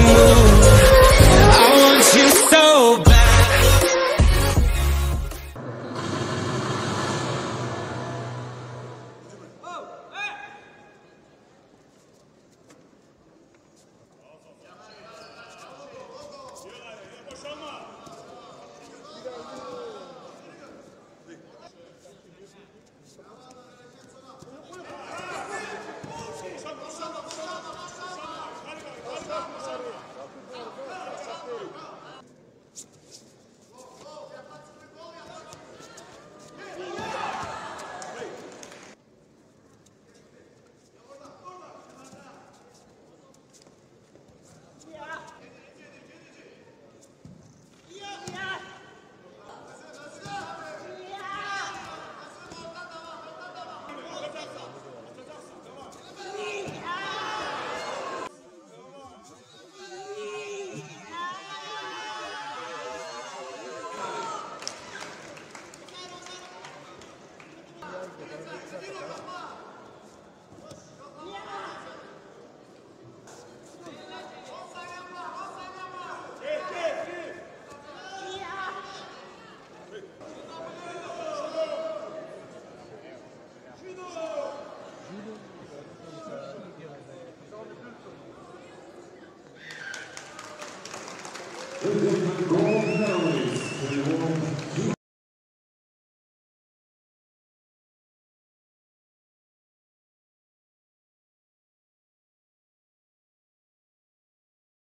move